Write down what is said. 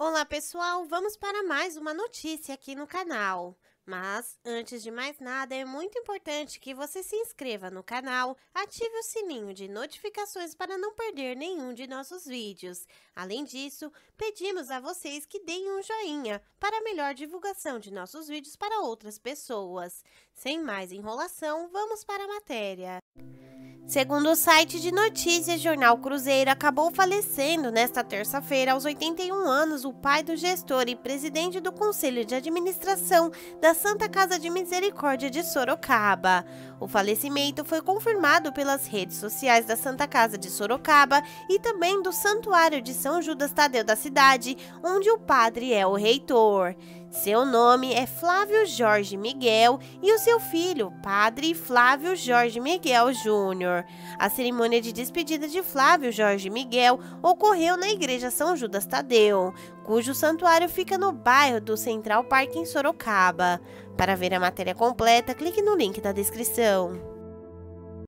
Olá pessoal, vamos para mais uma notícia aqui no canal. Mas, antes de mais nada, é muito importante que você se inscreva no canal, ative o sininho de notificações para não perder nenhum de nossos vídeos. Além disso, pedimos a vocês que deem um joinha para melhor divulgação de nossos vídeos para outras pessoas. Sem mais enrolação, vamos para a matéria. Segundo o site de notícias Jornal Cruzeiro, acabou falecendo nesta terça-feira, aos 81 anos, o pai do gestor e presidente do Conselho de Administração da Santa Casa de Misericórdia de Sorocaba. O falecimento foi confirmado pelas redes sociais da Santa Casa de Sorocaba e também do Santuário de São Judas Tadeu da cidade, onde o padre é o reitor. Seu nome é Flávio Jorge Miguel e o seu filho, Padre Flávio Jorge Miguel Júnior. A cerimônia de despedida de Flávio Jorge Miguel ocorreu na Igreja São Judas Tadeu, cujo santuário fica no bairro do Central Park em Sorocaba. Para ver a matéria completa, clique no link da descrição.